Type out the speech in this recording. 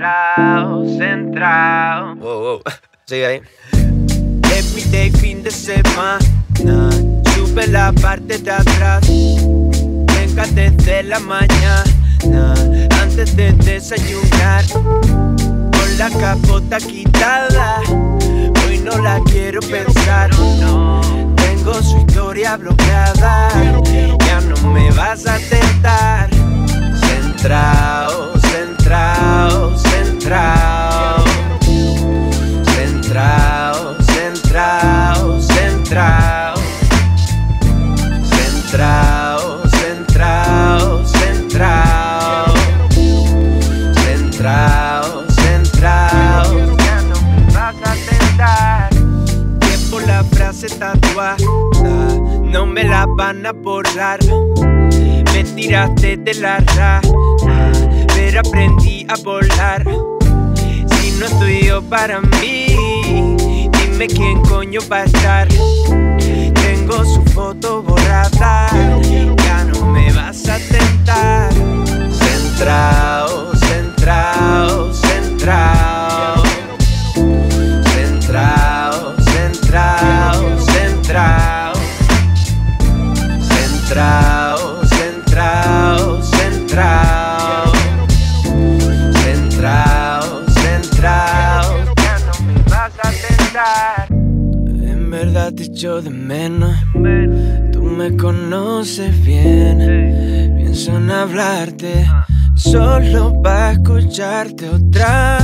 Centrado, centrado. Wow, wow. Sigue ahí. Everyday fin de semana. Sube la parte de atrás. Venga desde la mañana. Antes de desayunar. Con la capota quitada. Hoy no la quiero pensar. No. Tengo su historia bloqueada. Ya no a borrar. Me tiraste de la rama, pero aprendí a volar. Si no estoy yo para mí, dime quién coño va a estar. Tengo su foto borrada, Centrado, centrado, centrado. Centrado, centrado. Ya no me vas a tentar. En verdad te echo de menos. Tú me conoces bien. Pienso en hablarte. Solo para escucharte otra